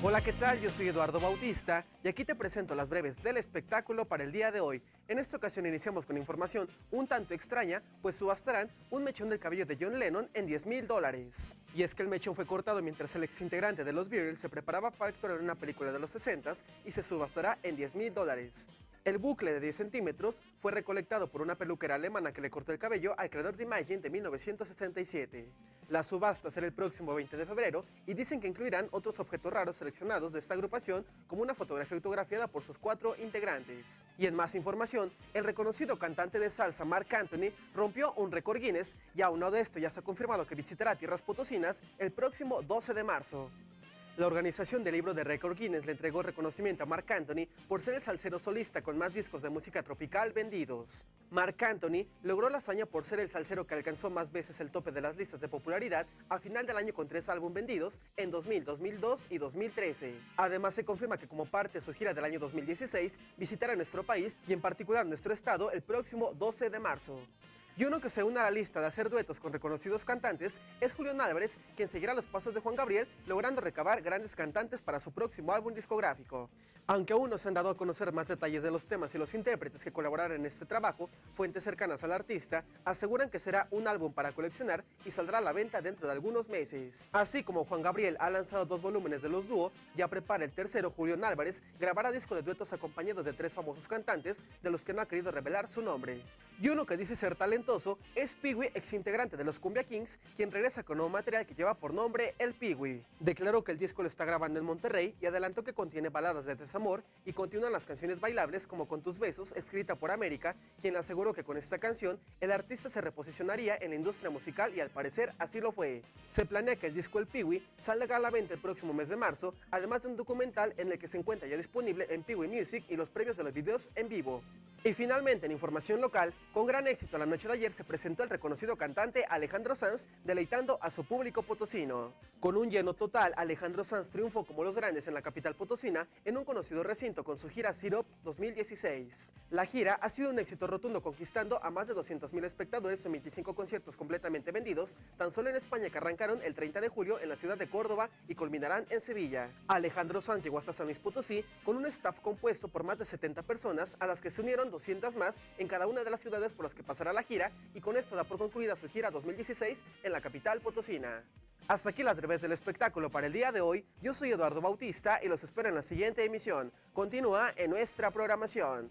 Hola, ¿qué tal? Yo soy Eduardo Bautista y aquí te presento las breves del espectáculo para el día de hoy. En esta ocasión iniciamos con información un tanto extraña, pues subastarán un mechón del cabello de John Lennon en 10 mil dólares. Y es que el mechón fue cortado mientras el exintegrante de los Beatles se preparaba para actuar en una película de los 60 y se subastará en 10 mil dólares. El bucle de 10 centímetros fue recolectado por una peluquera alemana que le cortó el cabello al creador de Imagine de 1977. La subasta será el próximo 20 de febrero y dicen que incluirán otros objetos raros seleccionados de esta agrupación como una fotografía autografiada por sus cuatro integrantes. Y en más información, el reconocido cantante de salsa Mark Anthony rompió un récord Guinness y aunado de esto ya se ha confirmado que visitará tierras potosinas el próximo 12 de marzo. La organización del libro de récord Guinness le entregó reconocimiento a Mark Anthony por ser el salsero solista con más discos de música tropical vendidos. Mark Anthony logró la hazaña por ser el salsero que alcanzó más veces el tope de las listas de popularidad a final del año con tres álbumes vendidos en 2000, 2002 y 2013. Además se confirma que como parte de su gira del año 2016 visitará nuestro país y en particular nuestro estado el próximo 12 de marzo. Y uno que se une a la lista de hacer duetos con reconocidos cantantes es Julián Álvarez, quien seguirá los pasos de Juan Gabriel, logrando recabar grandes cantantes para su próximo álbum discográfico. Aunque aún no se han dado a conocer más detalles de los temas y los intérpretes que colaborarán en este trabajo, fuentes cercanas al artista aseguran que será un álbum para coleccionar y saldrá a la venta dentro de algunos meses. Así como Juan Gabriel ha lanzado dos volúmenes de los dúos, ya prepara el tercero, Julián Álvarez, grabará disco de duetos acompañado de tres famosos cantantes de los que no ha querido revelar su nombre. Y uno que dice ser talentoso es Pigui, ex integrante de los Cumbia Kings, quien regresa con nuevo material que lleva por nombre El Pigui. Declaró que el disco lo está grabando en Monterrey y adelantó que contiene baladas de desamor y continúan las canciones bailables como Con tus besos, escrita por América, quien aseguró que con esta canción el artista se reposicionaría en la industria musical y al parecer así lo fue. Se planea que el disco El Pigui salga a la venta el próximo mes de marzo, además de un documental en el que se encuentra ya disponible en Pigui Music y los previos de los videos en vivo. Y finalmente, en información local, con gran éxito la noche de ayer se presentó el reconocido cantante Alejandro Sanz, deleitando a su público potosino. Con un lleno total, Alejandro Sanz triunfó como los grandes en la capital potosina en un conocido recinto con su gira Sirop 2016. La gira ha sido un éxito rotundo conquistando a más de 200.000 espectadores en 25 conciertos completamente vendidos, tan solo en España que arrancaron el 30 de julio en la ciudad de Córdoba y culminarán en Sevilla. Alejandro Sanz llegó hasta San Luis Potosí con un staff compuesto por más de 70 personas a las que se unieron 200 más en cada una de las ciudades por las que pasará la gira y con esto da por concluida su gira 2016 en la capital potosina. Hasta aquí la través del espectáculo para el día de hoy. Yo soy Eduardo Bautista y los espero en la siguiente emisión. Continúa en nuestra programación.